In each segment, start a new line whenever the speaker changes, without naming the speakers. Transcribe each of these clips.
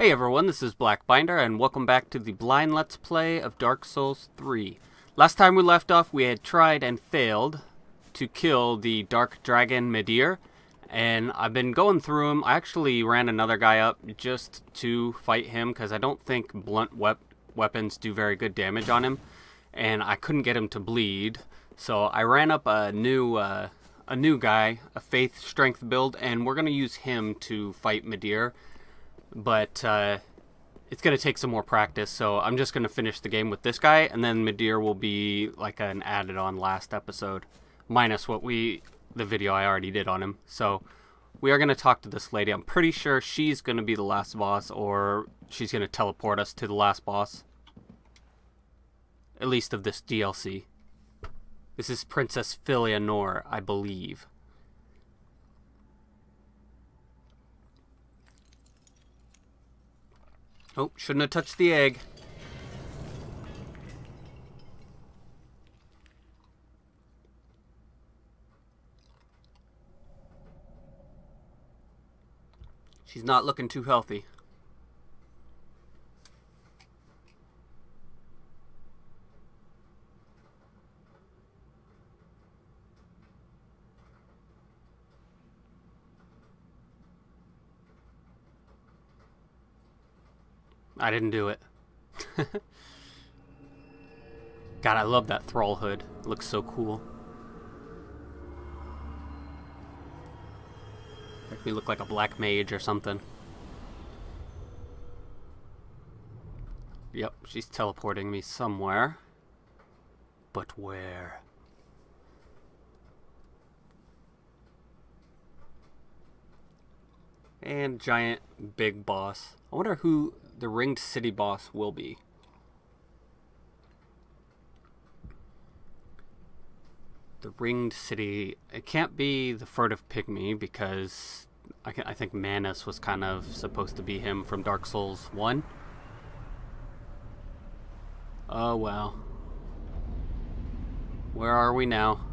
Hey everyone, this is Blackbinder, and welcome back to the blind Let's Play of Dark Souls 3. Last time we left off, we had tried and failed to kill the Dark Dragon Midir, and I've been going through him. I actually ran another guy up just to fight him, because I don't think blunt wep weapons do very good damage on him, and I couldn't get him to bleed, so I ran up a new, uh, a new guy, a Faith Strength build, and we're going to use him to fight Midir but uh, it's going to take some more practice. So I'm just going to finish the game with this guy, and then Midir will be like an added on last episode, minus what we the video I already did on him. So we are going to talk to this lady. I'm pretty sure she's going to be the last boss, or she's going to teleport us to the last boss. At least of this DLC. This is Princess Filianore, I believe. Oh, shouldn't have touched the egg. She's not looking too healthy. I didn't do it. God, I love that thrall hood. It looks so cool. Make me look like a black mage or something. Yep, she's teleporting me somewhere. But where? And giant big boss. I wonder who the ringed city boss will be. The ringed city. It can't be the furtive pygmy because I, can, I think Manus was kind of supposed to be him from Dark Souls 1. Oh well. Where are we now?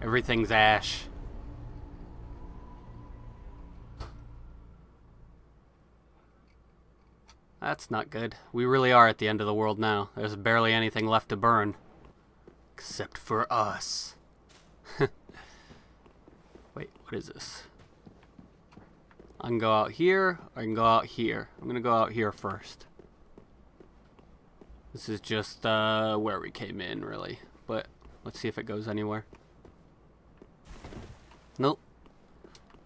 Everything's ash. That's not good. We really are at the end of the world now. There's barely anything left to burn. Except for us. Wait, what is this? I can go out here, I can go out here. I'm gonna go out here first. This is just uh, where we came in, really. But let's see if it goes anywhere. Nope.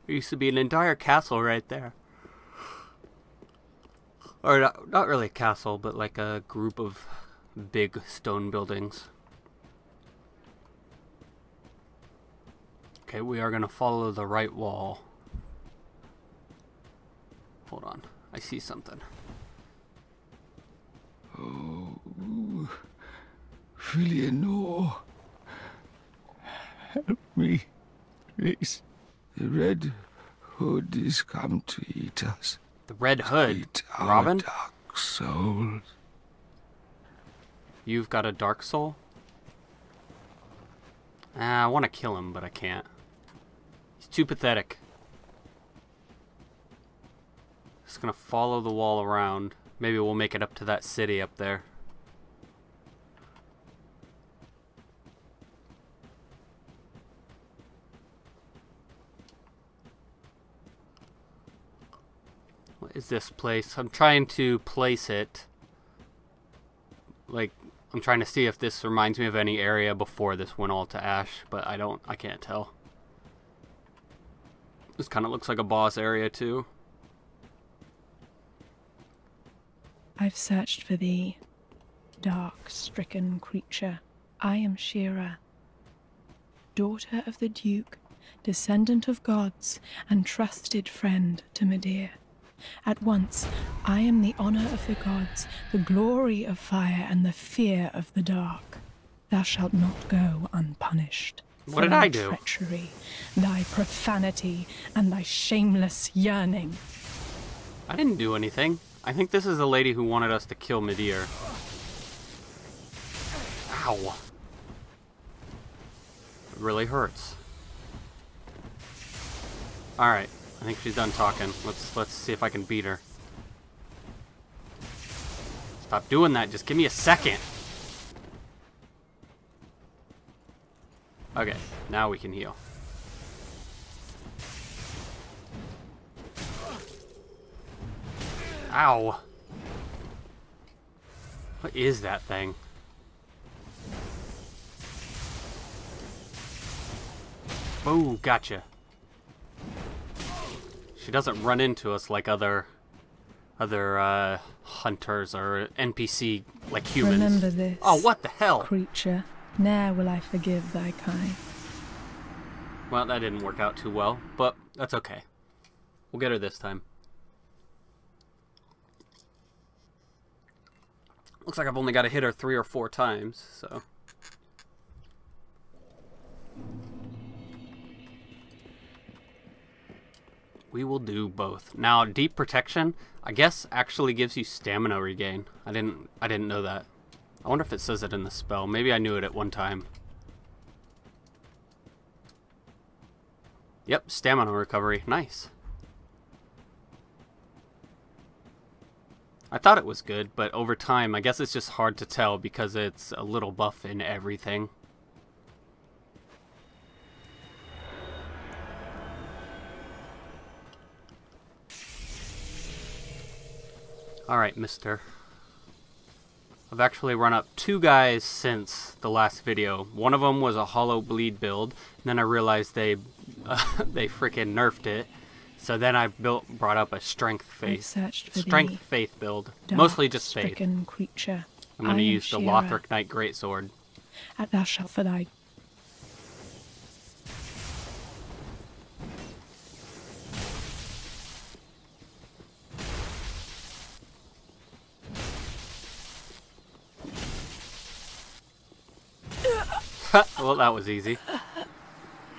There used to be an entire castle right there or not, not really a castle, but like a group of big stone buildings. Okay, we are going to follow the right wall. Hold on. I see something.
Oh, Filianore. Help me, please. The Red Hood is come to eat us.
The Red Hood. Robin?
dark souls.
You've got a dark soul? Ah, I want to kill him, but I can't. He's too pathetic. Just gonna follow the wall around. Maybe we'll make it up to that city up there. Is this place? I'm trying to place it. Like, I'm trying to see if this reminds me of any area before this went all to ash, but I don't, I can't tell. This kind of looks like a boss area too.
I've searched for thee, dark stricken creature. I am Shira, daughter of the Duke, descendant of gods, and trusted friend to Midir. At once, I am the honor of the gods, the glory of fire, and the fear of the dark. Thou shalt not go unpunished.
What
for
did
thy
I do?
Treachery, thy profanity, and thy shameless yearning.
I didn't do anything. I think this is the lady who wanted us to kill Midir. Ow. It really hurts. Alright. I think she's done talking. Let's let's see if I can beat her. Stop doing that. Just give me a second. Okay, now we can heal. Ow. What is that thing? Oh, gotcha. She doesn't run into us like other other uh, hunters or NPC like humans.
Remember this.
Oh, what the hell?
Creature, ne'er will I forgive thy kind.
Well, that didn't work out too well, but that's okay. We'll get her this time. Looks like I've only got to hit her three or four times, so. We will do both. Now, deep protection, I guess, actually gives you stamina regain. I didn't, I didn't know that. I wonder if it says it in the spell. Maybe I knew it at one time. Yep, stamina recovery. Nice. I thought it was good, but over time, I guess it's just hard to tell because it's a little buff in everything. Alright, mister. I've actually run up two guys since the last video. One of them was a hollow bleed build, and then I realized they uh, they freaking nerfed it. So then I built brought up a strength faith strength faith build, mostly just faith.
creature.
I'm going to use the Lothric Knight Greatsword.
At thou shalt for thy
well, that was easy.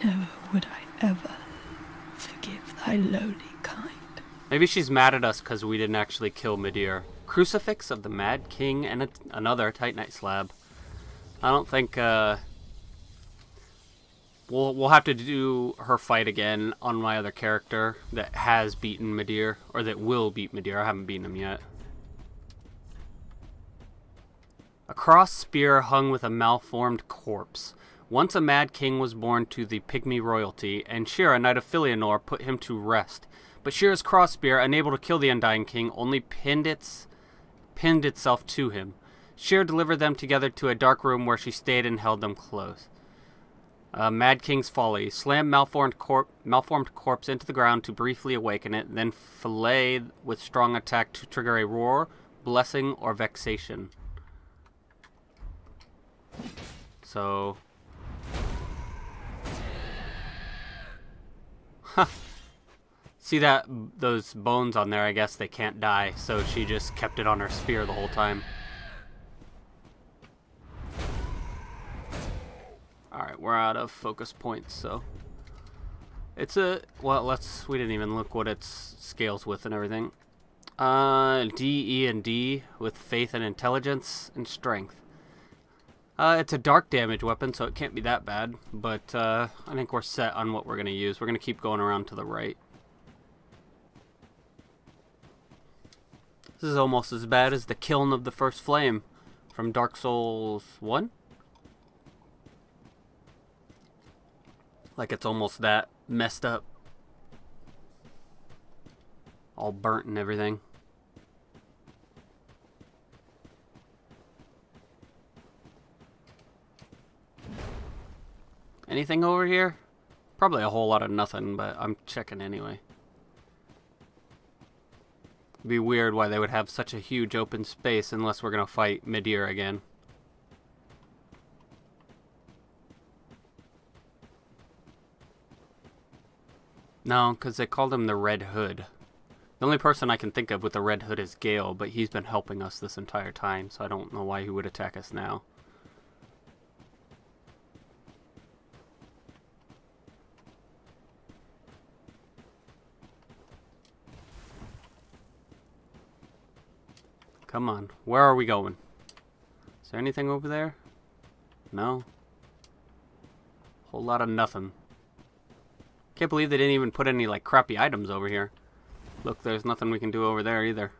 Never would I ever forgive thy lowly kind.
Maybe she's mad at us because we didn't actually kill Midir. Crucifix of the Mad King and a, another Titanite slab. I don't think uh, we'll we'll have to do her fight again on my other character that has beaten Midir or that will beat Midir. I haven't beaten him yet. A cross spear hung with a malformed corpse. Once a mad king was born to the pygmy royalty, and Shira, a knight of Filianore, put him to rest. But Shira's cross spear, unable to kill the undying king, only pinned its pinned itself to him. Shira delivered them together to a dark room where she stayed and held them close. Uh, Mad King's Folly. Slam malformed, corp- malformed corpse into the ground to briefly awaken it, then fillet with strong attack to trigger a roar, blessing, or vexation. So. Huh. See that those bones on there? I guess they can't die, so she just kept it on her spear the whole time. Alright, we're out of focus points, so. It's a. Well, let's. We didn't even look what it scales with and everything. Uh, D, E, and D with faith and intelligence and strength. Uh, it's a dark damage weapon, so it can't be that bad, but uh, I think we're set on what we're going to use. We're going to keep going around to the right. This is almost as bad as the kiln of the first flame from Dark Souls 1. Like it's almost that messed up. All burnt and everything. Anything over here? Probably a whole lot of nothing, but I'm checking anyway. It'd be weird why they would have such a huge open space unless we're going to fight Midir again. No, because they called him the Red Hood. The only person I can think of with the Red Hood is Gael, but he's been helping us this entire time, so I don't know why he would attack us now. Come on. Where are we going? Is there anything over there? No? Whole lot of nothing. Can't believe they didn't even put any, like, crappy items over here. Look, there's nothing we can do over there either.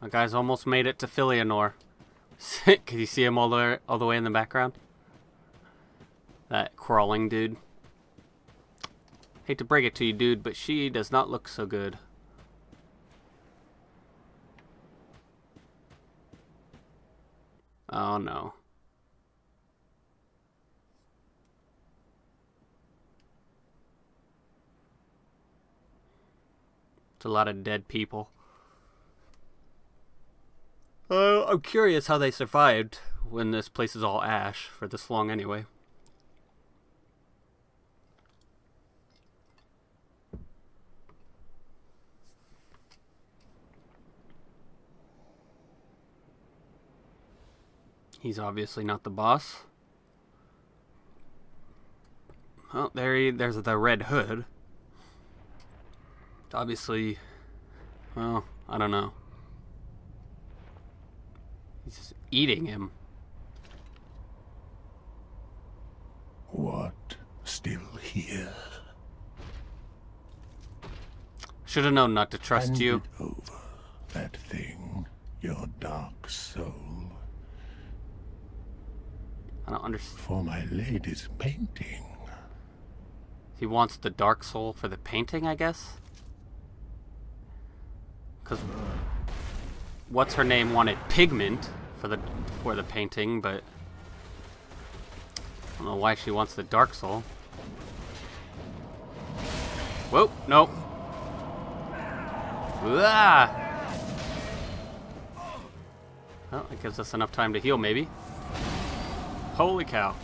My guy's almost made it to Filianore. Can you see him all the way, all the way in the background? That crawling dude. Hate to break it to you, dude, but she does not look so good. Oh no. It's a lot of dead people. Uh, I'm curious how they survived when this place is all ash for this long anyway. He's obviously not the boss. Oh, there he, there's the Red Hood. Obviously, well, I don't know. He's just eating him.
What? Still here?
Should have known not to trust
Hand
you.
over that thing, your dark soul,
I don't understand.
for my lady's painting.
He wants the dark soul for the painting, I guess. Cause what's her name wanted pigment for the for the painting, but I don't know why she wants the dark soul. Whoa, nope. Ah! Well, it gives us enough time to heal, maybe. Holy cow.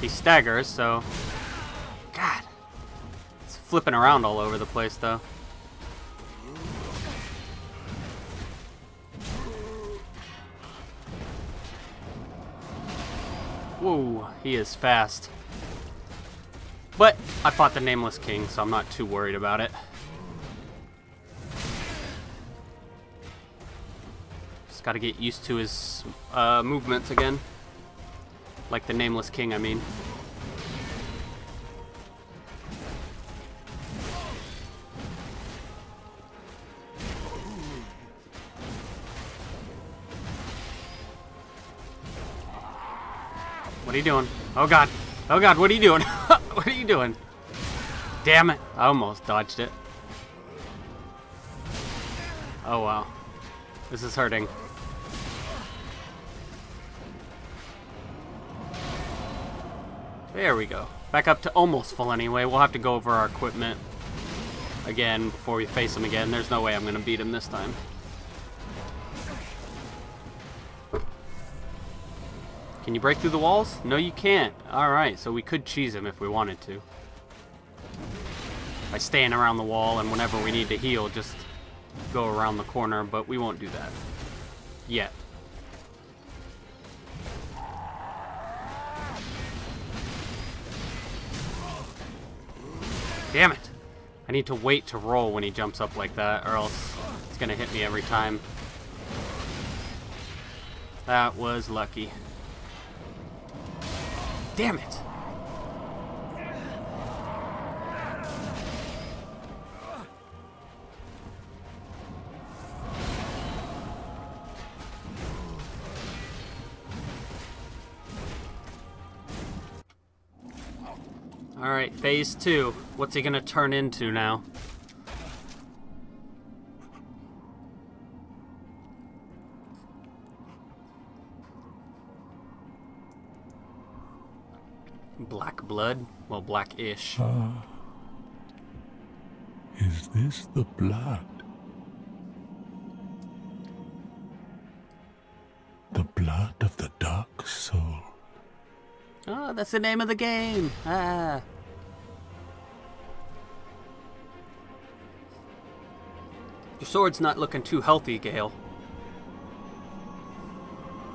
He staggers, so... God. It's flipping around all over the place, though. Whoa, he is fast. But I fought the Nameless King, so I'm not too worried about it. Gotta get used to his uh, movements again. Like the Nameless King, I mean. What are you doing? Oh god. Oh god, what are you doing? what are you doing? Damn it. I almost dodged it. Oh wow. This is hurting. There we go. Back up to almost full anyway. We'll have to go over our equipment again before we face him again. There's no way I'm going to beat him this time. Can you break through the walls? No, you can't. Alright, so we could cheese him if we wanted to. By staying around the wall and whenever we need to heal, just go around the corner, but we won't do that. Yet. Damn it! I need to wait to roll when he jumps up like that, or else it's gonna hit me every time. That was lucky. Damn it! Alright, phase two. What's he gonna turn into now? Black blood? Well, blackish. Ah.
Is this the blood?
That's the name of the game! Ah. Your sword's not looking too healthy, Gael.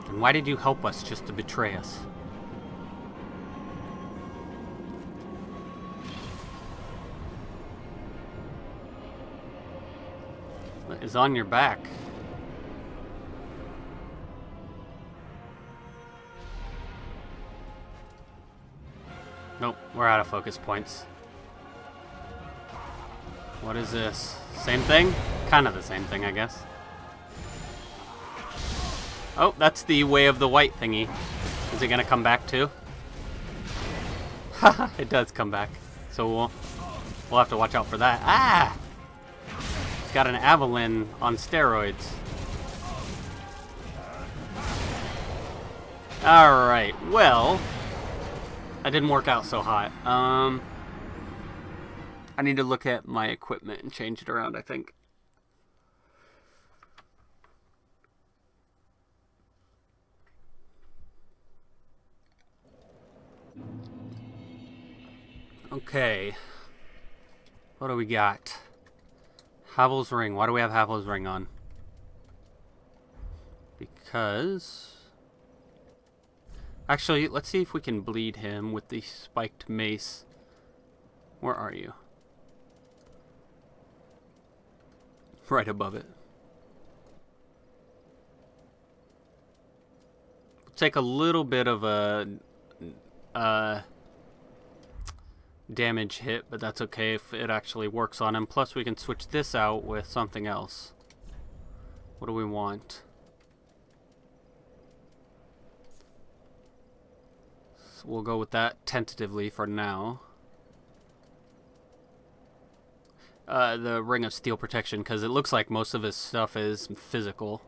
And why did you help us just to betray us? Is on your back? We're out of focus points. What is this? Same thing? Kind of the same thing, I guess. Oh, that's the way of the white thingy. Is it gonna come back too? Haha, it does come back. So we'll we'll have to watch out for that. Ah! It's got an Avelyn on steroids. Alright, well that didn't work out so hot. Um I need to look at my equipment and change it around, I think. Okay. What do we got? Havel's ring. Why do we have Havel's ring on? Because... Actually, let's see if we can bleed him with the spiked mace. Where are you? Right above it. Take a little bit of a... Uh, damage hit, but that's okay if it actually works on him. Plus, we can switch this out with something else. What do we want? We'll go with that tentatively for now. Uh, the Ring of Steel Protection, because it looks like most of his stuff is physical.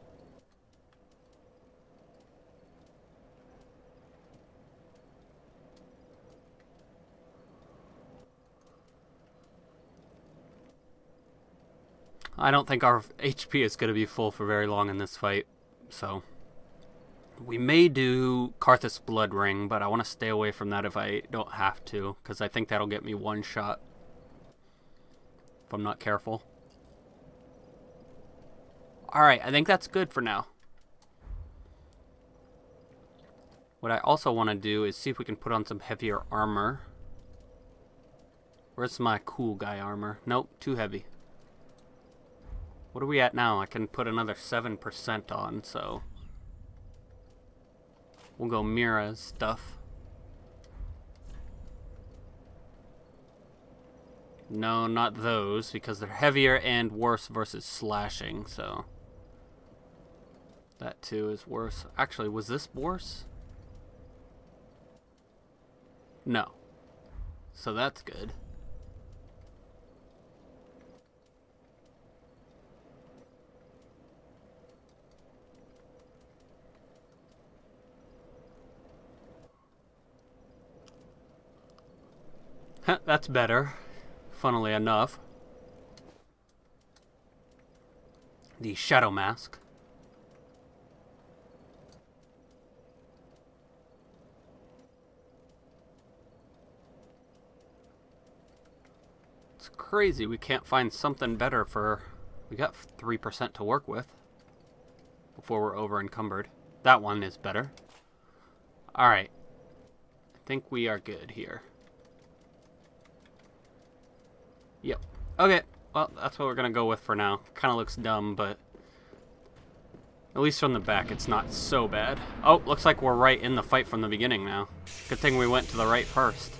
I don't think our HP is going to be full for very long in this fight, so... We may do Carthus Bloodring, but I want to stay away from that if I don't have to, because I think that'll get me one shot. If I'm not careful. Alright, I think that's good for now. What I also want to do is see if we can put on some heavier armor. Where's my cool guy armor? Nope, too heavy. What are we at now? I can put another 7% on, so... We'll go Mirrah's stuff. No, not those, because they're heavier and worse versus slashing, so... That too is worse. Actually, was this worse? No. So that's good. That's better, funnily enough. The Shadow Mask. It's crazy we can't find something better for... We got 3% to work with before we're over encumbered. That one is better. Alright. I think we are good here. Yep. Okay. Well, that's what we're to go with for now. Kind of looks dumb, but... At least from the back, it's not so bad. Oh, looks like we're right in the fight from the beginning now. Good thing we went to the right first.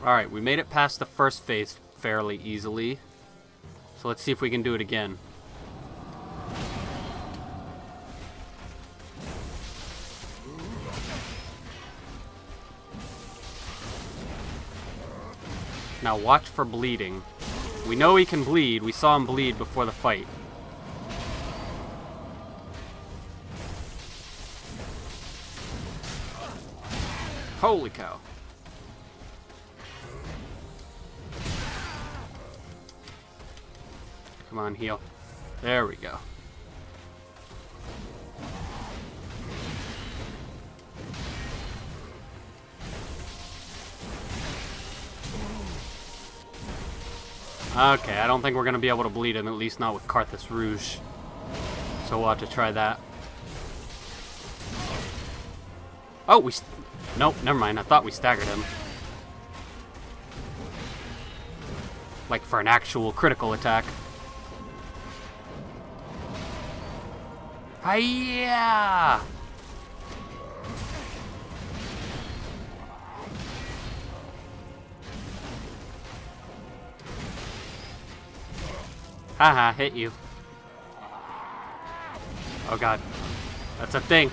Alright, we made it past the first phase fairly easily. So let's see if we can do it again. Now watch for bleeding. We know he can bleed. We saw him bleed before the fight. Holy cow. Come on, heal. There we go. Okay, I don't think we're going to be able to bleed him, at least not with Carthus Rouge. So we'll have to try that. Oh, we... Nope, never mind. I thought we staggered him. Like for an actual critical attack. Hiya! Haha, hit you. Oh god. That's a thing.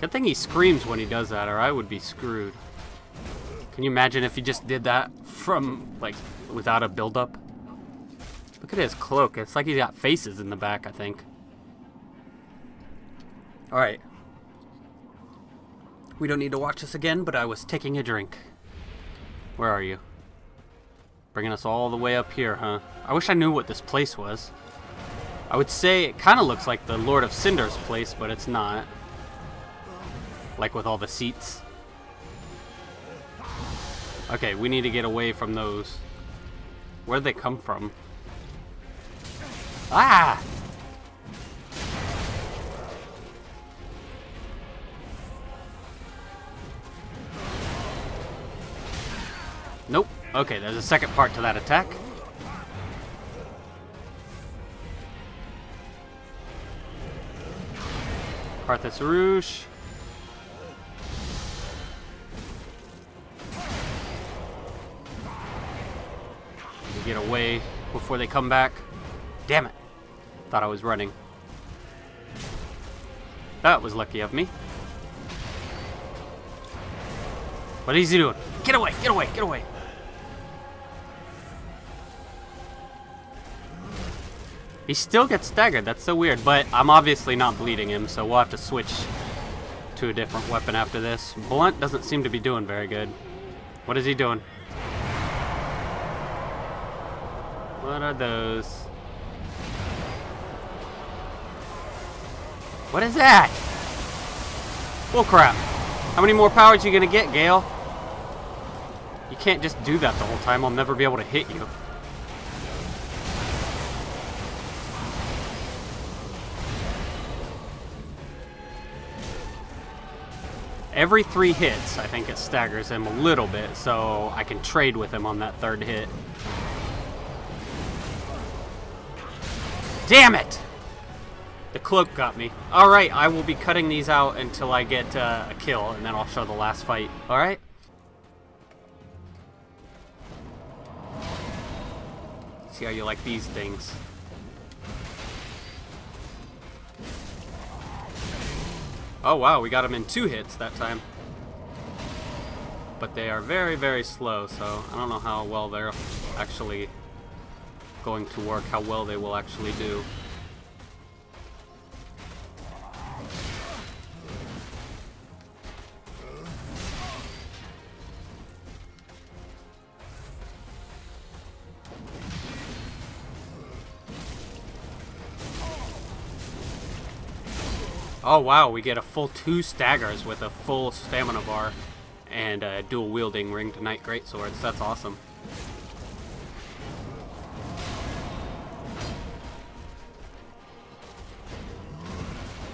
Good thing he screams when he does that, or I would be screwed. Can you imagine if he just did that from, like, without a build-up? Look at his cloak. It's like he's got faces in the back, I think. Alright. We don't need to watch this again, but I was taking a drink. Where are you? Bringing us all the way up here, huh? I wish I knew what this place was. I would say it kind of looks like the Lord of Cinder's place, but it's not. Like with all the seats. Okay, we need to get away from those. Where'd they come from? Ah! Nope. Okay, there's a second part to that attack. Carthus Rouge. Get away before they come back. Damn it. Thought I was running. That was lucky of me. What is he doing? Get away, get away, get away. He still gets staggered. That's so weird. But I'm obviously not bleeding him, so we'll have to switch to a different weapon after this. Blunt doesn't seem to be doing very good. What is he doing? What are those? What is that? Bull crap. How many more powers you gonna get, Gael? You can't just do that the whole time. I'll never be able to hit you. Every three hits, I think it staggers him a little bit, so I can trade with him on that third hit. Damn it! The cloak got me. Alright, I will be cutting these out until I get uh, a kill, and then I'll show the last fight. Alright? See how you like these things. Oh wow, we got him in two hits that time. But they are very, very slow, so I don't know how well they're actually going to work, how well they will actually do. Oh wow, we get a full two staggers with a full stamina bar and a dual wielding ringed knight greatswords. That's awesome.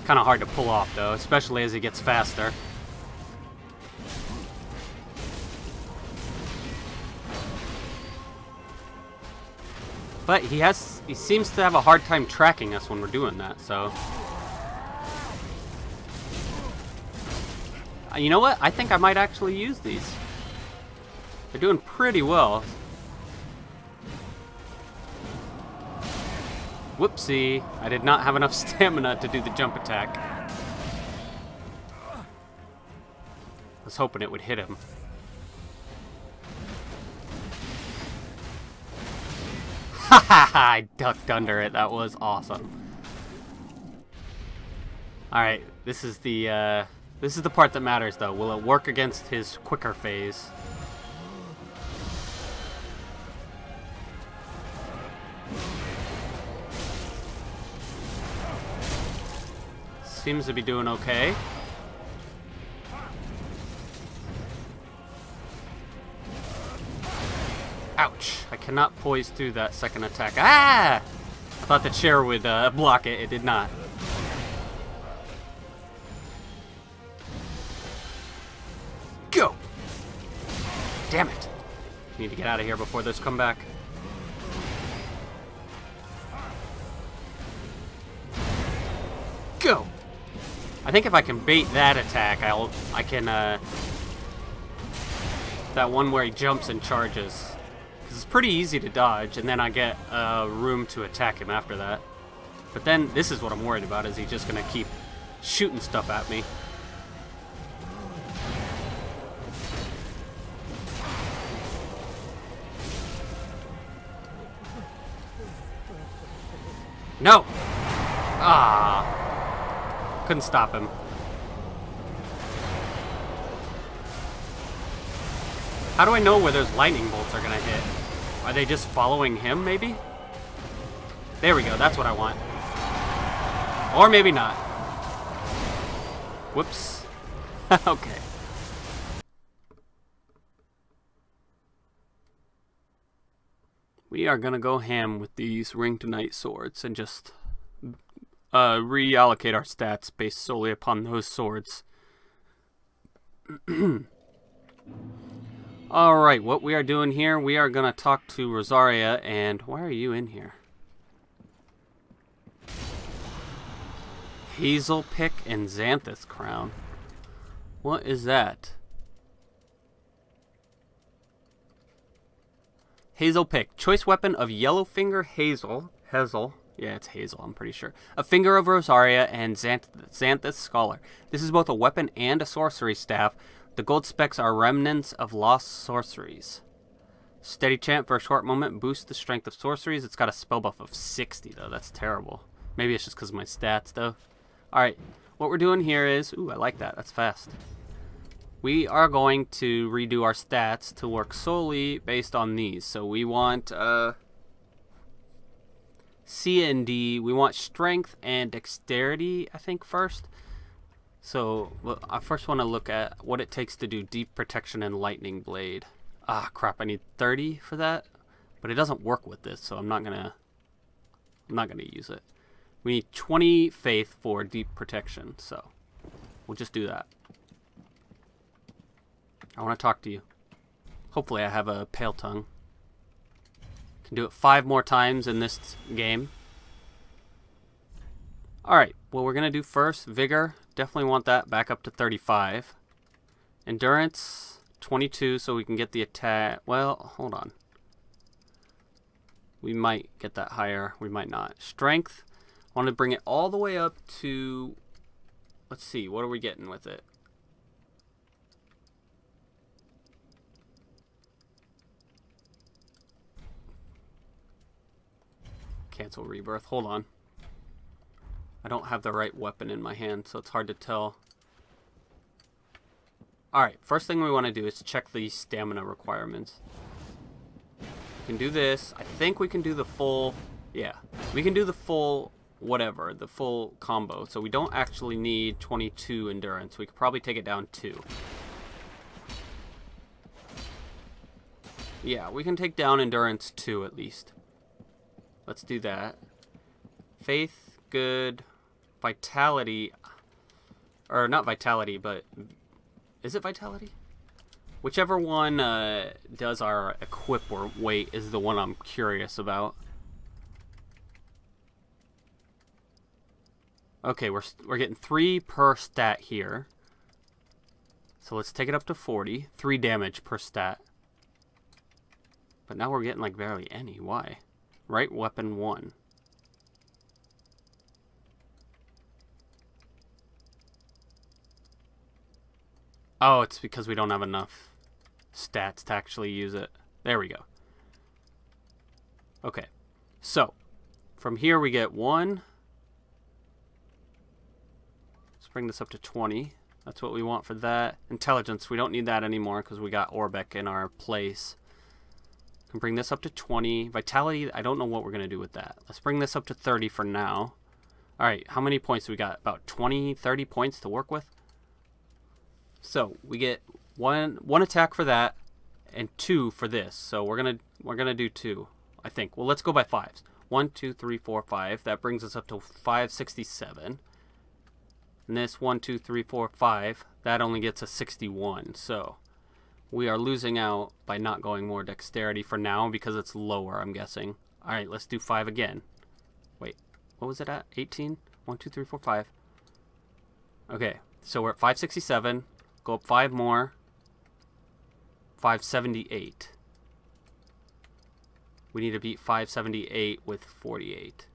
Kind of hard to pull off though, especially as he gets faster. But he has he seems to have a hard time tracking us when we're doing that, so you know what? I think I might actually use these. They're doing pretty well. Whoopsie. I did not have enough stamina to do the jump attack. I was hoping it would hit him. Ha ha ha! I ducked under it. That was awesome. Alright, this is the, uh... This is the part that matters, though. Will it work against his quicker phase? Seems to be doing okay. Ouch. I cannot poise through that second attack. Ah! I thought the chair would uh, block it. It did not. Damn it. Need to get out of here before this comeback. Go! I think if I can bait that attack, I'll I can uh that one where he jumps and charges. Because it's pretty easy to dodge, and then I get uh, room to attack him after that. But then, this is what I'm worried about, is he just going to keep shooting stuff at me. No! Ah! Couldn't stop him. How do I know where those lightning bolts are gonna hit? Are they just following him, maybe? There we go, that's what I want. Or maybe not. Whoops. okay. We are gonna go ham with these Ring Knight swords and just uh, reallocate our stats based solely upon those swords. Alright, what we are doing here, we are going to talk to Rosaria, and why are you in here? Hazel Pick and Xanthous Crown. What is that? Hazel Pick, choice weapon of Yellowfinger Hazel. Hazel. Yeah, it's Hazel, I'm pretty sure. A Finger of Rosaria and Xanth Xanthus Scholar. This is both a weapon and a sorcery staff. The gold specs are remnants of lost sorceries. Steady chant for a short moment boosts the strength of sorceries. It's got a spell buff of 60, though. That's terrible. Maybe it's just because of my stats, though. Alright, what we're doing here is... Ooh, I like that. That's fast. We are going to redo our stats to work solely based on these. So we want... Uh, C and D. We want strength and dexterity, I think, first. So well, I first want to look at what it takes to do deep protection and lightning blade. Ah, crap! I need 30 for that, but it doesn't work with this, so I'm not gonna. I'm not gonna use it. We need 20 faith for deep protection, so we'll just do that. I want to talk to you. Hopefully, I have a pale tongue. Can do it five more times in this game. Alright, what we're going to do first, Vigor. Definitely want that back up to 35. Endurance, 22, so we can get the attack. Well, hold on. We might get that higher. We might not. Strength, I want to bring it all the way up to... Let's see, what are we getting with it? Cancel rebirth. Hold on. I don't have the right weapon in my hand, so it's hard to tell. Alright, first thing we want to do is check the stamina requirements. We can do this. I think we can do the full... Yeah, we can do the full whatever, the full combo. So we don't actually need 22 endurance. We could probably take it down 2. Yeah, we can take down endurance 2 at least. Let's do that. Faith, good. Vitality, or not Vitality, but is it Vitality? Whichever one uh, does our equip or weight is the one I'm curious about. Okay, we're, we're getting 3 per stat here. So let's take it up to 40. 3 damage per stat. But now we're getting like barely any. Why? Right weapon 1. Oh, it's because we don't have enough stats to actually use it. There we go. Okay. So, from here we get 1. Let's bring this up to 20. That's what we want for that. Intelligence, we don't need that anymore because we got Orbeck in our place. Can bring this up to 20. Vitality, I don't know what we're going to do with that. Let's bring this up to 30 for now. Alright, how many points do we got? About 20, 30 points to work with? So, we get one one attack for that and two for this. So we're gonna we're gonna do two, I think. Well let's go by fives. One, two, three, four, five. That brings us up to 567. And this one, two, three, four, five, that only gets us 61. So we are losing out by not going more dexterity for now because it's lower, I'm guessing. Alright, let's do 5 again. Wait, what was it at? 18? 1, 2, 3, 4, 5. Okay, so we're at 567. Go up 5 more. 578. We need to beat 578 with 48.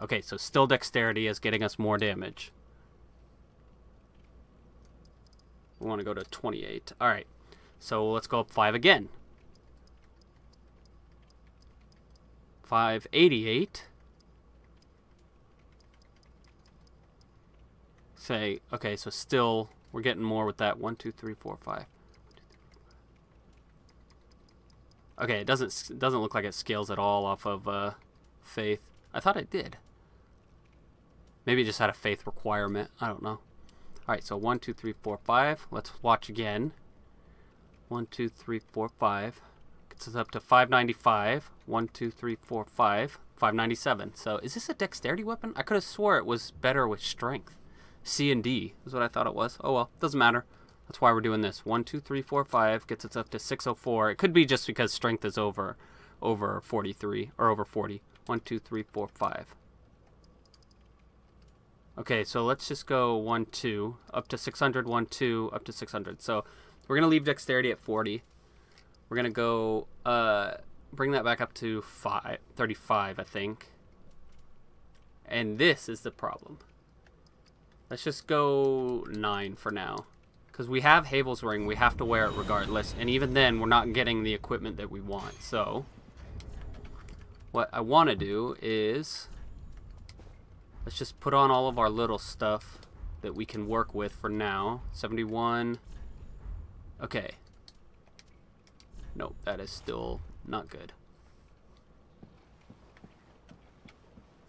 Okay, so still dexterity is getting us more damage. We want to go to 28. All right. So let's go up 5 again. 588. Say, okay, so still, we're getting more with that. 1, 2, 3, 4, 5. Okay, it doesn't it doesn't look like it scales at all off of uh, faith. I thought it did. Maybe it just had a faith requirement. I don't know. All right, so one, two, three, four, five. Let's watch again. One, two, three, four, five. Gets us up to 595. One, two, three, four, five. 597. So is this a dexterity weapon? I could have swore it was better with strength. C and D is what I thought it was. Oh well, doesn't matter. That's why we're doing this. One, two, three, four, five gets us up to 604. It could be just because strength is over over 43 or over 40. One, two, three, four, five. Okay, so let's just go 1, 2, up to 600, 1, 2, up to 600. So we're going to leave dexterity at 40. We're going to go, uh, bring that back up to five, 35, I think. And this is the problem. Let's just go 9 for now. Because we have Havel's Ring, we have to wear it regardless. And even then, we're not getting the equipment that we want. So, what I want to do is... Let's just put on all of our little stuff that we can work with for now. 71. Okay. Nope, that is still not good.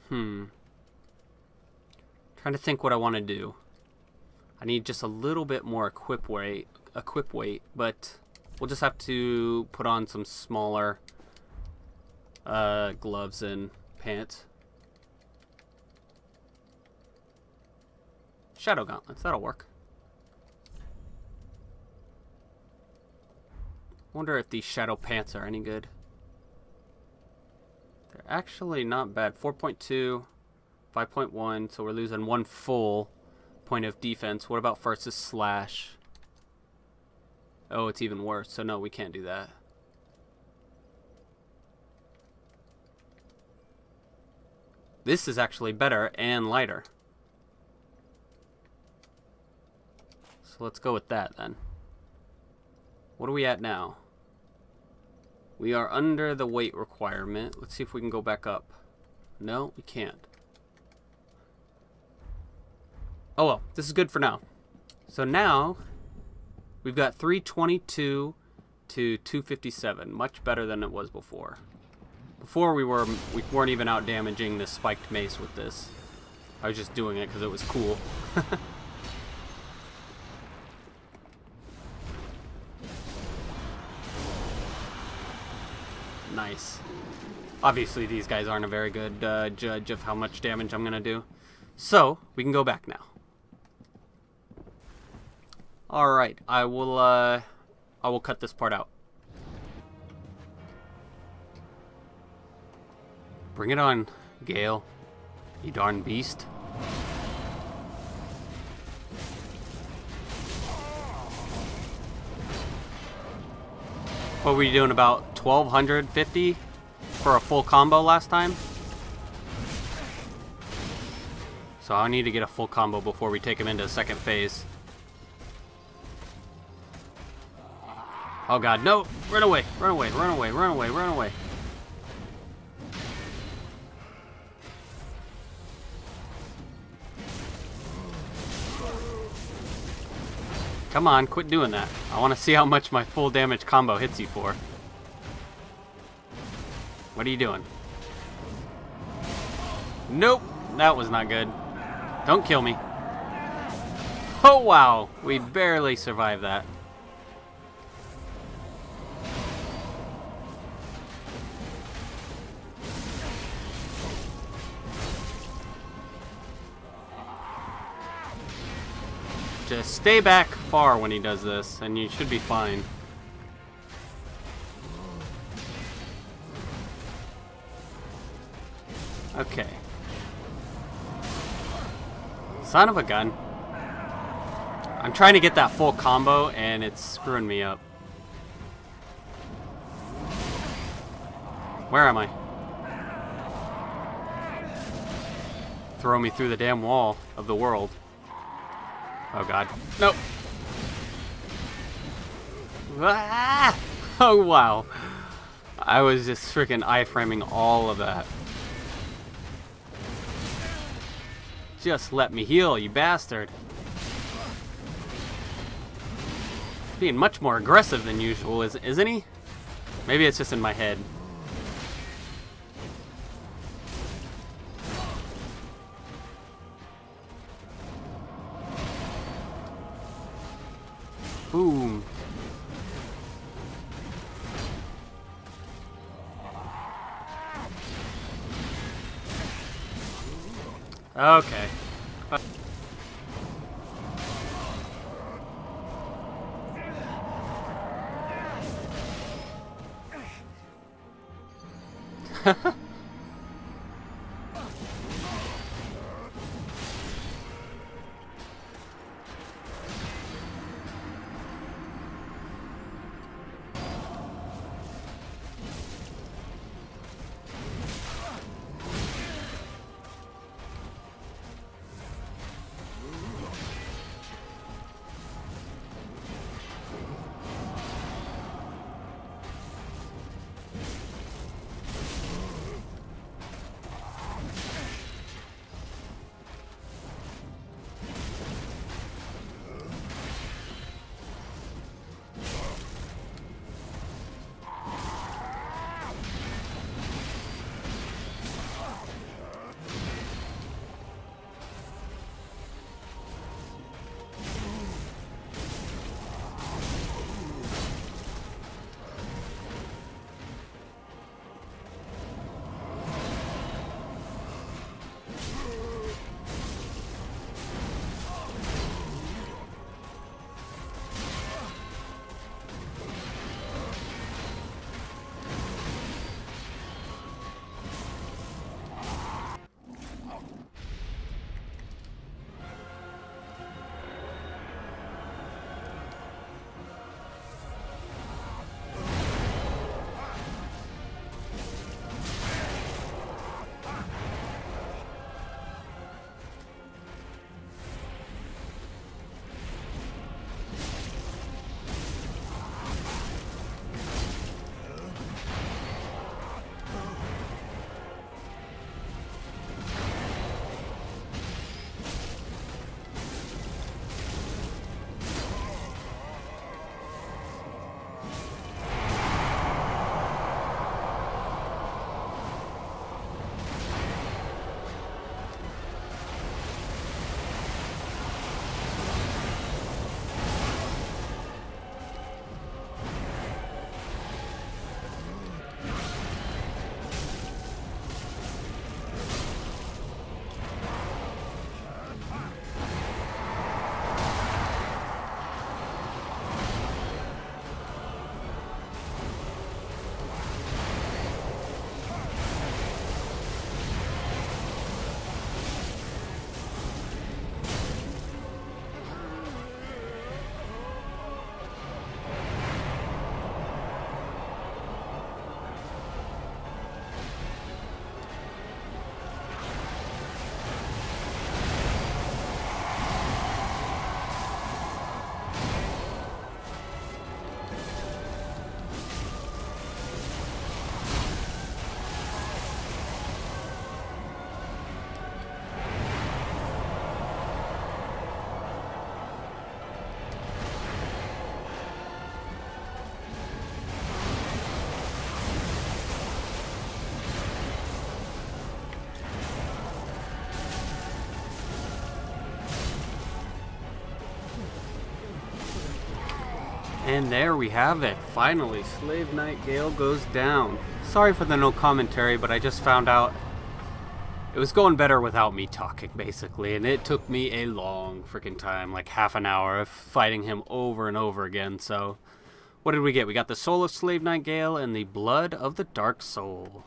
Hmm. Trying to think what I want to do. I need just a little bit more equip weight, equip weight, but we'll just have to put on some smaller uh, gloves and pants. Shadow gauntlets, that'll work. Wonder if these shadow pants are any good. They're actually not bad. 4.2, 5.1, so we're losing one full point of defense. What about versus slash? Oh, it's even worse. So no, we can't do that. This is actually better and lighter. So let's go with that then. What are we at now? We are under the weight requirement. Let's see if we can go back up. No, we can't. Oh well, this is good for now. So now, we've got 322 to 257. Much better than it was before. Before we were we weren't even out damaging this spiked mace with this. I was just doing it because it was cool. nice. Obviously, these guys aren't a very good uh, judge of how much damage I'm going to do. So, we can go back now. Alright, I will, uh, I will cut this part out. Bring it on, Gael. You darn beast. What were you doing, about 1250 for a full combo last time? So I need to get a full combo before we take him into the second phase. Oh god, no! Run away, run away, run away, run away, run away. Come on, quit doing that. I want to see how much my full damage combo hits you for. What are you doing? Nope, that was not good. Don't kill me. Oh wow, we barely survived that. Just stay back far when he does this, and you should be fine. Son of a gun. I'm trying to get that full combo, and it's screwing me up. Where am I? Throw me through the damn wall of the world. Oh god. Nope. Ah! Oh wow. I was just freaking iframing all of that. Just let me heal, you bastard. Being much more aggressive than usual, is, isn't he? Maybe it's just in my head. And there we have it. Finally, Slave Knight Gael goes down. Sorry for the no commentary, but I just found out it was going better without me talking, basically. And it took me a long freaking time, like half an hour of fighting him over and over again. So, what did we get? We got the Soul of Slave Knight Gael and the Blood of the Dark Soul.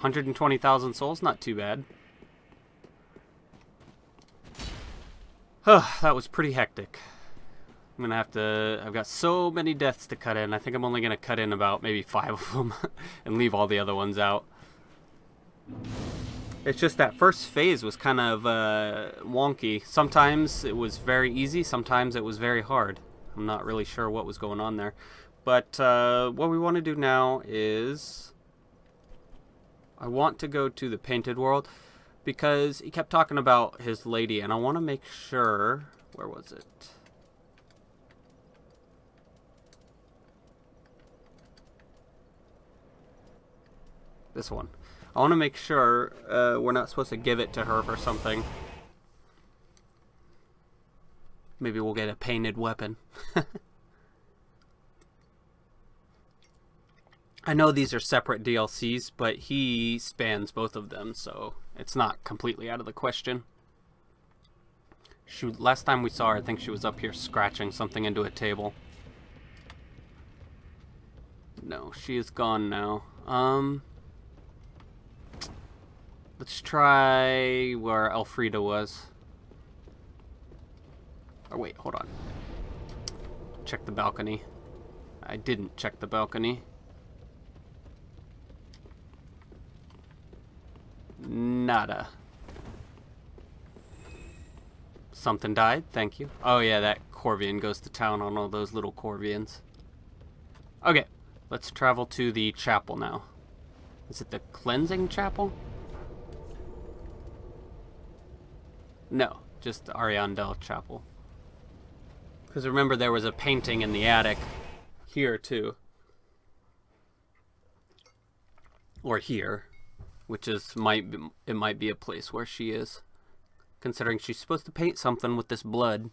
120,000 souls, not too bad. Huh. that was pretty hectic. I'm gonna have to. I've got so many deaths to cut in. I think I'm only gonna cut in about maybe five of them and leave all the other ones out. It's just that first phase was kind of uh, wonky. Sometimes it was very easy, sometimes it was very hard. I'm not really sure what was going on there. But uh, what we want to do now is... I want to go to the Painted World because he kept talking about his lady and I want to make sure... Where was it? This one. I want to make sure uh, we're not supposed to give it to her for something. Maybe we'll get a painted weapon. I know these are separate DLCs, but he spans both of them, so it's not completely out of the question. Shoot, last time we saw her, I think she was up here scratching something into a table. No, she is gone now. Um, Let's try where Elfrida was. Oh, wait, hold on. Check the balcony. I didn't check the balcony. Nada. Something died, thank you. Oh yeah, that Corvian goes to town on all those little Corvians. Okay, let's travel to the chapel now. Is it the cleansing chapel? No, just Ariandel Chapel. Because remember, there was a painting in the attic here, too. Or here, which is might be, it might be a place where she is, considering she's supposed to paint something with this blood.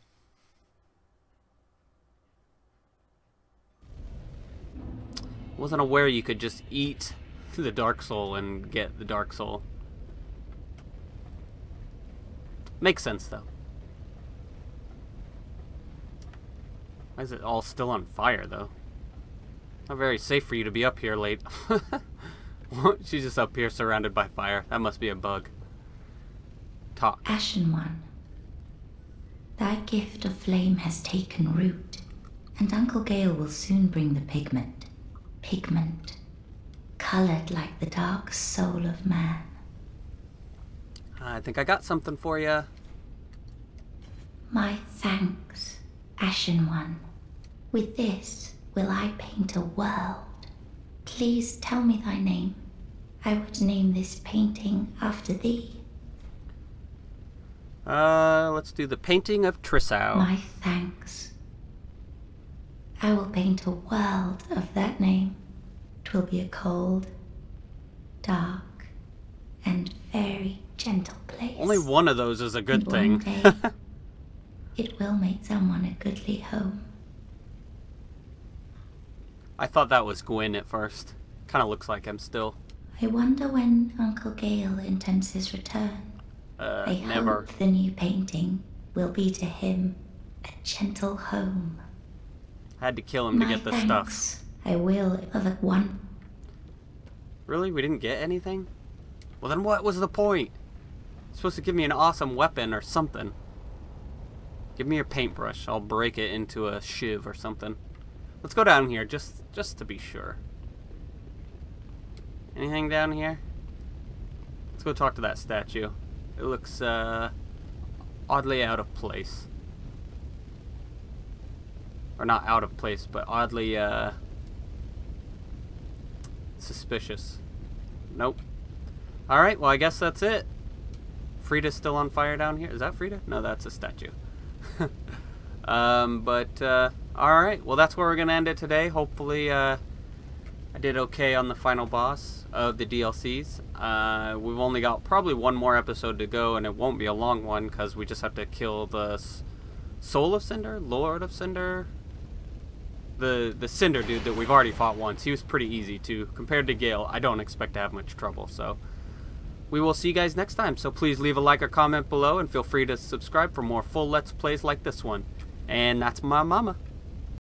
Wasn't aware you could just eat the Dark Soul and get the Dark Soul. Makes sense, though. Why is it all still on fire, though? Not very safe for you to be up here late. She's just up here surrounded by fire. That must be a bug. Talk.
Ashen One, thy gift of flame has taken root, and Uncle Gael will soon bring the pigment. Pigment, colored like the dark soul of man.
I think I got something for you.
My thanks, Ashen One. With this will I paint a world. Please tell me thy name. I would name this painting after thee.
Uh, let's do the painting of Trissau.
My thanks. I will paint a world of that name. Twill be a cold, dark, and very gentle place.
Only one of those is a good
and
thing.
One day, it will make someone a goodly home.
I thought that was Gwyn at first. Kind of looks like him still.
I wonder when Uncle Gael intends his return.
Uh,
I
never.
hope the new painting will be to him a gentle home.
I Had to kill him
My
to get the
thanks,
stuff.
I will of one.
Really? We didn't get anything? Well, then what was the point? Supposed to give me an awesome weapon or something. Give me your paintbrush. I'll break it into a shiv or something. Let's go down here just just to be sure. Anything down here? Let's go talk to that statue. It looks uh, oddly out of place. Or not out of place, but oddly uh, suspicious. Nope. Alright, well I guess that's it. Friede's still on fire down here. Is that Friede? No, that's a statue. um, but, uh, alright. Well, that's where we're going to end it today. Hopefully, uh, I did okay on the final boss of the DLCs. Uh, we've only got probably one more episode to go, and it won't be a long one, because we just have to kill the Soul of Cinder? Lord of Cinder? The, the Cinder dude that we've already fought once. He was pretty easy, too. Compared to Gael, I don't expect to have much trouble, so we will see you guys next time. So please leave a like or comment below and feel free to subscribe for more full Let's Plays like this one. And that's my mama.